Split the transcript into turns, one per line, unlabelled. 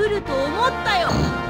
来ると思ったよ。